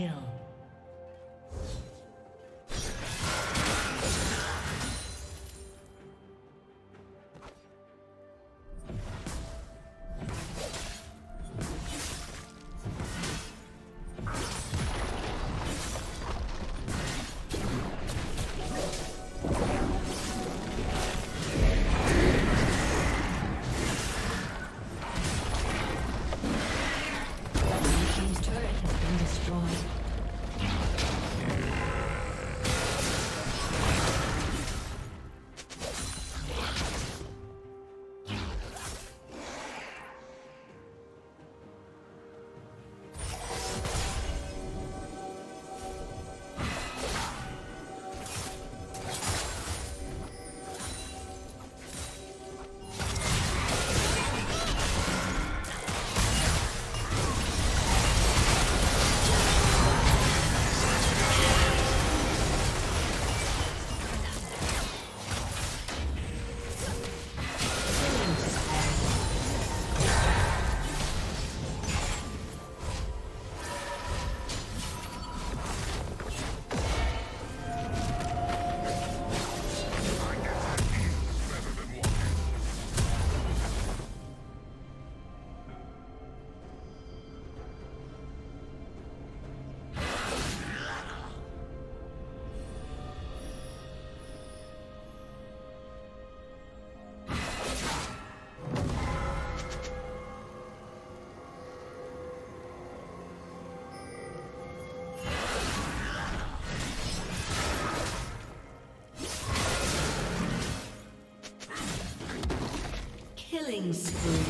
Kill. Killing spree.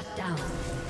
Shut down.